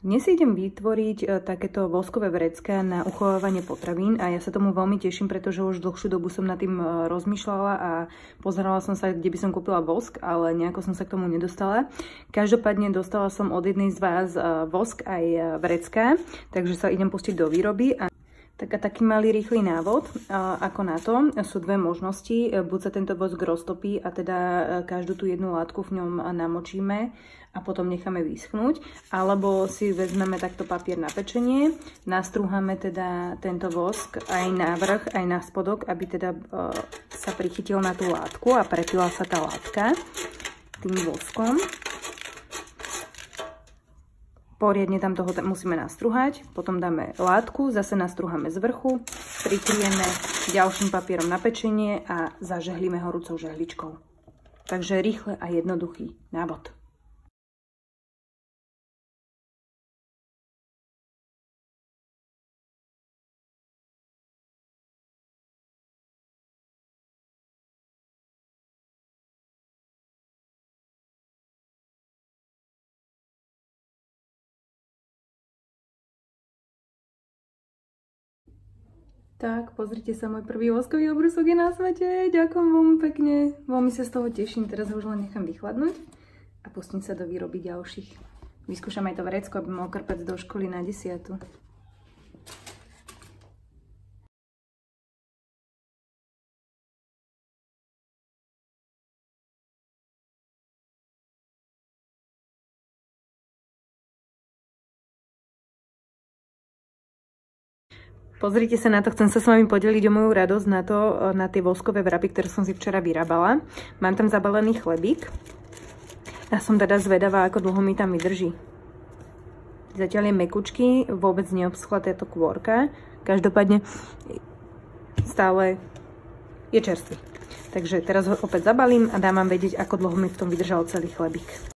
Dnes idem vytvoriť e, takéto voskové vrecká na uchovávanie potravín a ja sa tomu veľmi teším, pretože už dlhšiu dobu som nad tým e, rozmýšľala a pozerala som sa, kde by som kúpila vosk, ale nejako som sa k tomu nedostala. Každopádne dostala som od jednej z vás e, vosk aj vrecká, takže sa idem pustiť do výroby. A tak a taký malý rýchly návod, ako na to. Sú dve možnosti. Buď sa tento vosk roztopí a teda každú tú jednu látku v ňom namočíme a potom necháme vyschnúť. Alebo si vezmeme takto papier na pečenie, nastrúhame teda tento vosk aj na vrch, aj na spodok, aby teda sa prichytil na tú látku a prepila sa tá látka tým voskom. Poriadne tam toho musíme nastruhať, potom dáme látku, zase nastruháme z vrchu, prikrieme ďalším papierom na pečenie a zažehlíme horúcou žehličkou. Takže rýchle a jednoduchý návod. Tak, pozrite sa, môj prvý voskový obrusok je na svete. Ďakujem veľmi pekne. Veľmi sa z toho teším. Teraz ho už len nechám vychladnúť a pustím sa do výroby ďalších. Vyskúšam aj to vrecko, aby mohol krpec do školy na desiatu. Pozrite sa na to, chcem sa s vami podeliť o moju radosť na to, na tie voskové vraby, ktoré som si včera vyrábala. Mám tam zabalený chlebík a som teda zvedavá, ako dlho mi tam vydrží. Zatiaľ je mekučky, vôbec neobschla táto kôrka. Každopádne stále je čerstvý. Takže teraz ho opäť zabalím a dám vám vedieť, ako dlho mi v tom vydržal celý chlebík.